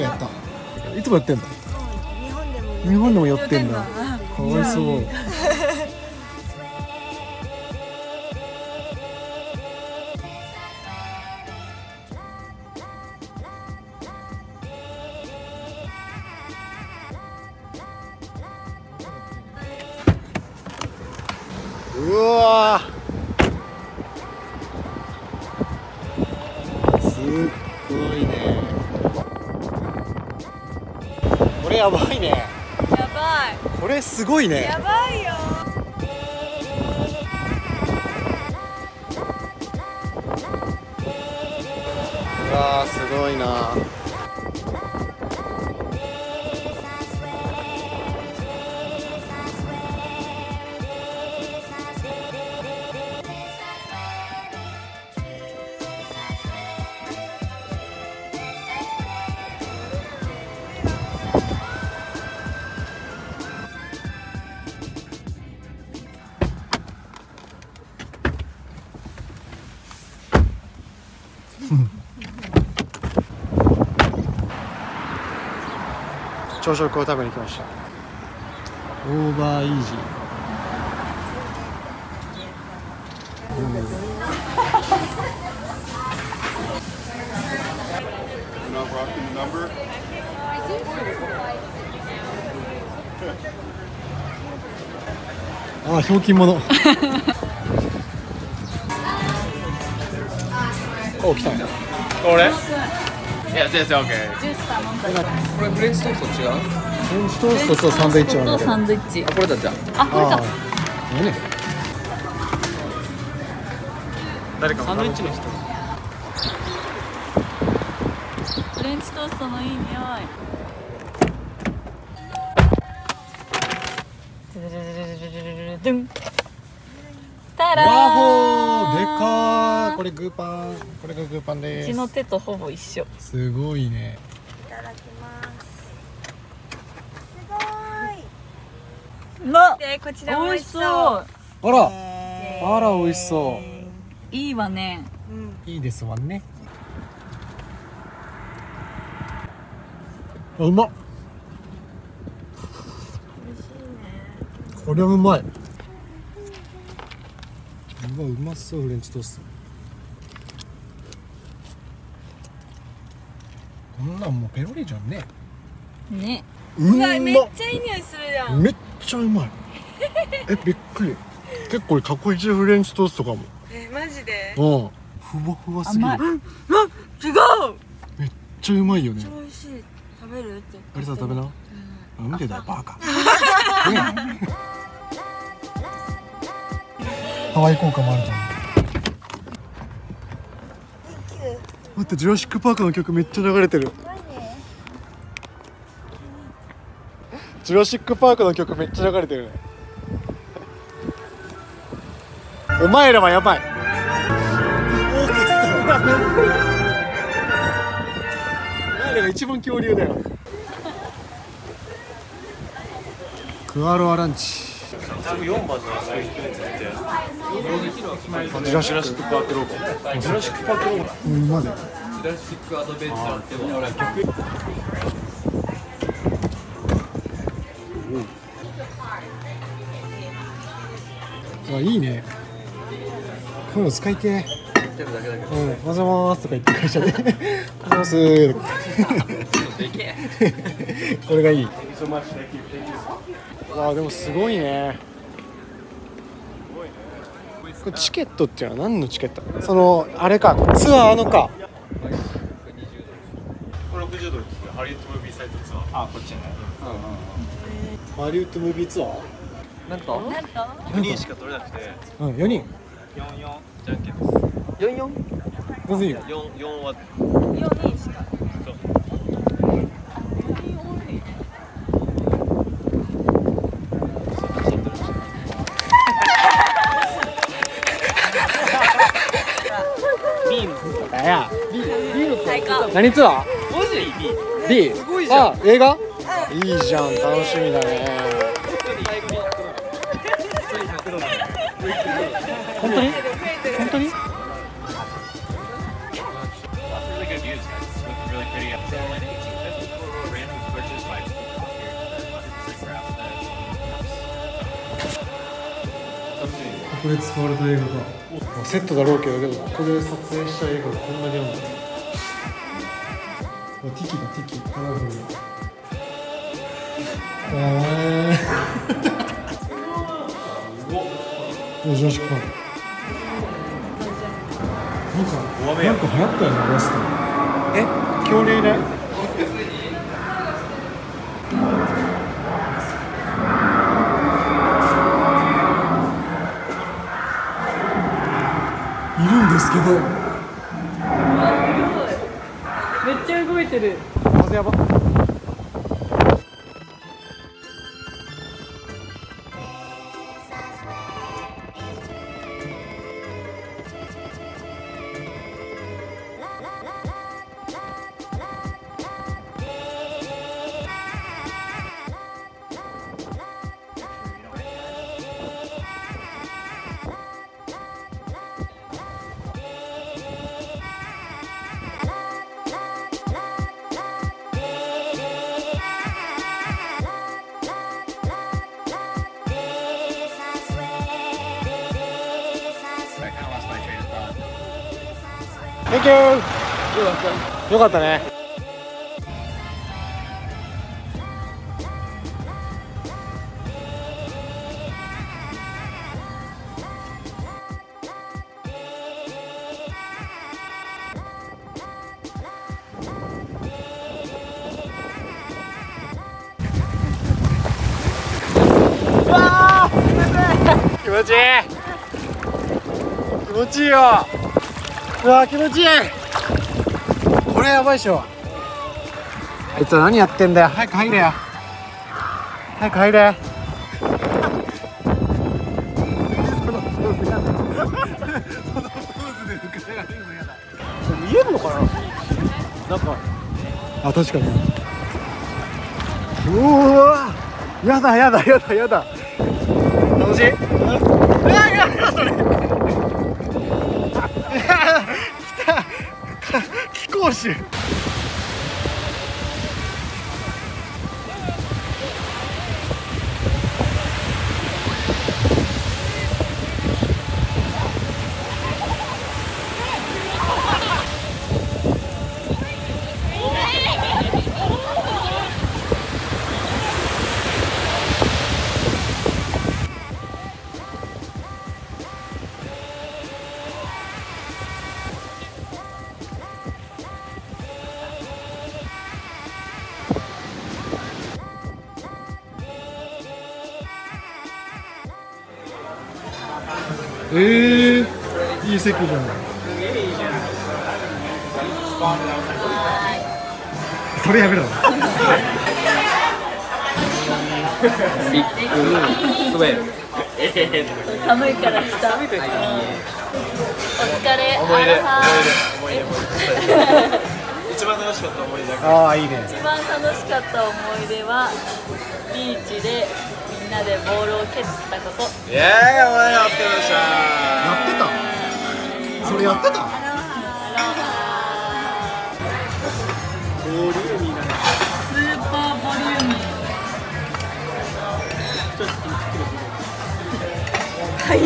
これやった。いつもやってんの？日本でも日本でもやってんだ。かわいそう。うわやばいね。やばこれすごいいね。やばいよ。うわーすごいな朝食を食べに来ました。オーバーイージー。ああひょうきん者。お来た。ね俺いや先生 OK これフレンチトースト違う？フレンチトーストとサンドイッチなんだけど。とサンドイッチ。あこれだじゃあ。これだああいいね誰かサンドイッチの人。フレンチトーストのいい匂い。ドゥンタラーワホーでかーこれグーパンこれがグーパンうですちの手とほぼ一緒すごいねいただきます。すごい。なでこちらも美味しそう。あら。えあら美味しそいいわね。ううん。ういいですわね。あうまっ。美味しいね。これはうまい。うわうまそうフレンチトーストんなんもうペロリじゃんね。ね。ううわめっちゃいい匂いするじゃん。めっちゃうまい。えびっくり。結構過去一フレンチトーストかも。えマジで？うん。ふわふわすぎる。甘い。めっ違う！ちゃうまいよね。めっちゃ美味しい。食べる？って。あれさ食べな。なん。でだよバカ。ハワイ効果もあると思う待ってジュラシック・パークの曲めっちゃ流れてる。ジュラシック・パークの曲めっちゃ流れてる。お前らはやばい。お前らが一番恐竜だよ。クアロアランチ。4番のジュラシックパークロゴジュラシックパークロゴうん。までジュラシックアドベンチャーってはあいいねこういうの使いてうん「おはようございます」とか言って会社で「おはようございます」でけえこれがいいわあでもすごいね。これチケットっていうのは何のチケット？そのあれかツアーのか。これ60ドルですねハリウッドムービーサイトツアー。あこっちね。ハリウッドムービーツアー？なんと？なんと？4人しか取れなくて。うん4人。44じゃんけんです。44むずいよ。4 4は。4人し何ツアー？マジ？でいい B すごいじゃん。あ映画？いいじゃん楽しみだね。本当に？本当に？こで使われた映画がセットだろうけどここで撮影した映画がこんなにあるんだあティキだティキカラフルえー、おジョージパンなんかなんか流行ったよねラストえ恐竜いないいるんですけどめっちゃ動いてる。風やば。センキューよかったね。気持ちいい。気持ちいいよ。うわ気持ちいい。これやばいっしょ。あいつは何やってんだよ。早く入れよ早く入れ。見えるのかな。なんか。あ確かにうわやだやだやだやだ。楽しい。うわやだそれ不行子えー、いい席じゃん。それやめろ。ビッグスウェル寒いから来た。お疲れ。思い出。思い出思い出。一番楽しかった思い出。ああいいね。一番楽しかった思い出はビーチでみんなでボールを蹴ったこと。イエーイお前お疲れ様でした。やってた。それやってた。スーパーボリューミー明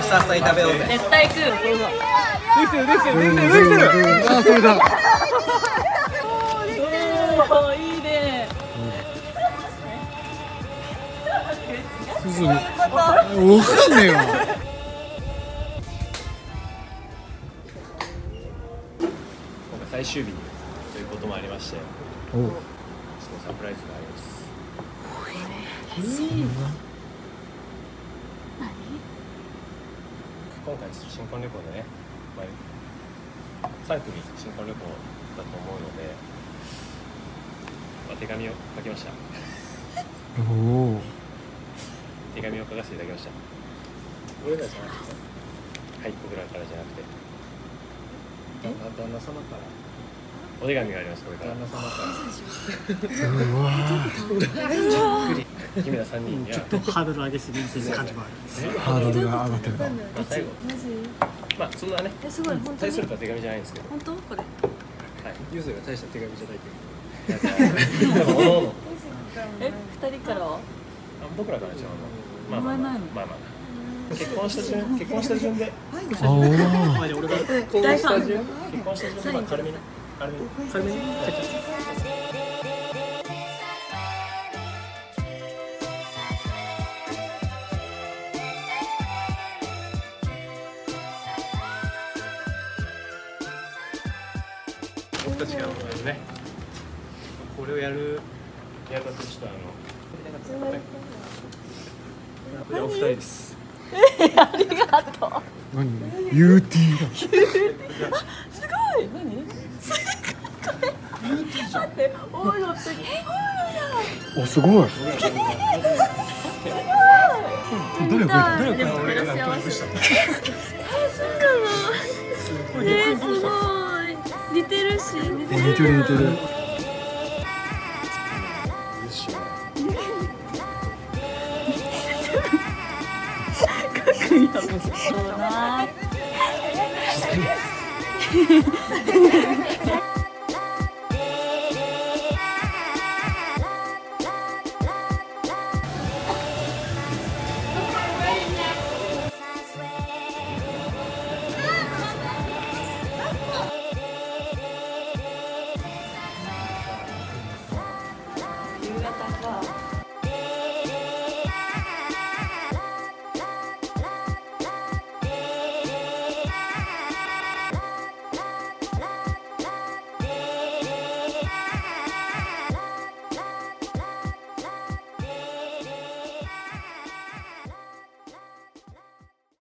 日朝に食べようぜ絶対食う。これはできてるできてるできてるできてるああそれだ。おーいい そうわかんねえよ今回最終日ということもありましてちょおっとサプライズがあります。今回新婚旅行でね、まあ、3組新婚旅行だと思うので、まあ、手紙を書きました。おお手紙を書かせていただきました。俺らじゃなくて。入ってくるからじゃなくて。旦那様から。お手紙がありますこれから。旦那様から。うわ 君ら3人。にはちょっとハードル上げすぎてる感じもあるハードルが上がってるまあ最後。マジまあそんなねえすごい本当に？大それた手紙じゃないんですけど。本当？これ。はい。ユースが大した手紙じゃないけ なんかおのおの。え？二人からは？あ僕らからじゃあまあまあまあ言わないの？まあまあ。結婚した順結婚した順で。結婚した順？結婚した順でまあ軽めに軽めに軽めに。僕たちがねこれをやるやるとちょっとあのどお二人です。ありがとう。何？UT だ。すごい。何？すごい。待っておいのっておすごい。どれだ覚えてる？でも俺が幸せえそうなのえー、すごい。似てるし似てる似てる似てるそうな。